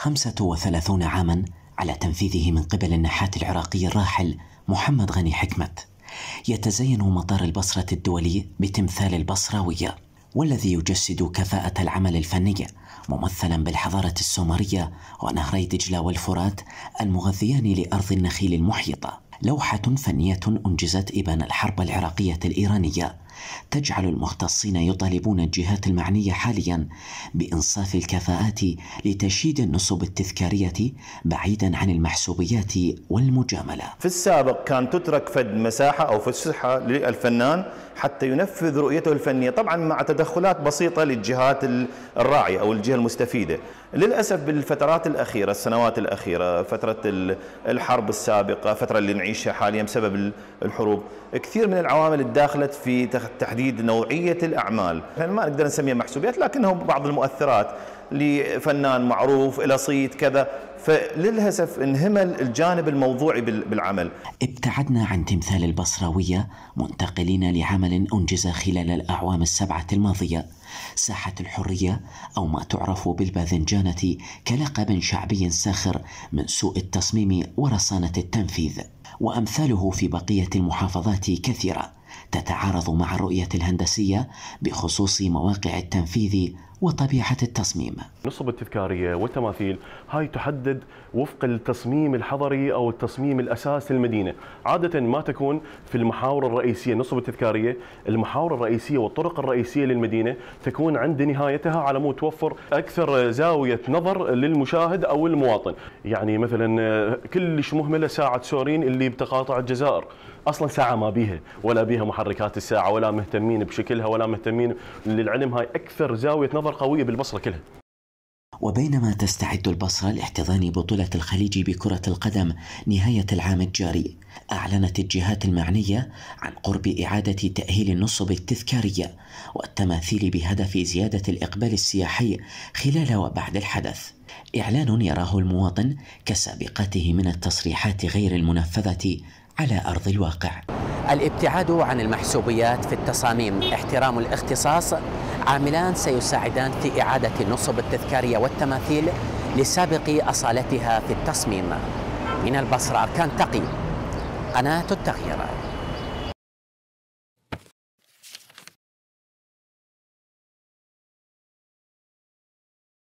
35 عاما على تنفيذه من قبل النحات العراقي الراحل محمد غني حكمت. يتزين مطار البصرة الدولي بتمثال البصراوية والذي يجسد كفاءة العمل الفني ممثلا بالحضارة السومرية ونهري دجلة والفرات المغذيان لأرض النخيل المحيطة. لوحة فنية أنجزت إبان الحرب العراقية الإيرانية. تجعل المختصين يطالبون الجهات المعنية حاليا بإنصاف الكفاءات لتشييد النصب التذكارية بعيدا عن المحسوبيات والمجاملة. في السابق كان تترك فد مساحة أو فسحة للفنان حتى ينفذ رؤيته الفنية طبعا مع تدخلات بسيطة للجهات الراعية أو الجهة المستفيدة. للأسف بالفترات الأخيرة السنوات الأخيرة فترة الحرب السابقة فترة اللي نعيشها حاليا بسبب الحروب كثير من العوامل الداخلت في تحديد نوعية الأعمال. ما نقدر نسميها محسوبيات؟ لكنه بعض المؤثرات لفنان معروف إلى صيت كذا. فللأسف انهمل الجانب الموضوعي بالعمل. ابتعدنا عن تمثال البصراوية منتقلين لعمل أنجز خلال الأعوام السبعة الماضية. ساحة الحرية أو ما تعرف بالباذنجانة كلقب شعبي ساخر من سوء التصميم ورصانة التنفيذ. وأمثاله في بقية المحافظات كثيرة. تتعارض مع الرؤية الهندسية بخصوص مواقع التنفيذ وطبيعة التصميم. نصب التذكارية والتماثيل هاي تحدد وفق التصميم الحضري أو التصميم الأساس للمدينة. عادة ما تكون في المحاور الرئيسية نصب التذكارية المحاور الرئيسية والطرق الرئيسية للمدينة تكون عند نهايتها على مود توفر أكثر زاوية نظر للمشاهد أو المواطن. يعني مثلا كلش مهملة ساعة سورين اللي بتقاطع الجزائر. أصلا ساعة ما بيها ولا بيها محركات الساعة ولا مهتمين بشكلها ولا مهتمين للعلم. هاي أكثر زاوية نظر قويه بالبصره كلها وبينما تستعد البصرة لاحتضان بطولة الخليج بكرة القدم نهاية العام الجاري أعلنت الجهات المعنية عن قرب إعادة تأهيل النصب التذكارية والتماثيل بهدف زيادة الإقبال السياحي خلال وبعد الحدث إعلان يراه المواطن كسابقته من التصريحات غير المنفذة على أرض الواقع. الابتعاد عن المحسوبيات في التصاميم، احترام الاختصاص عاملان سيساعدان في إعادة النصب التذكارية والتماثيل لسابق أصالتها في التصميم. من البصرة اركان تقي قناة التغيير.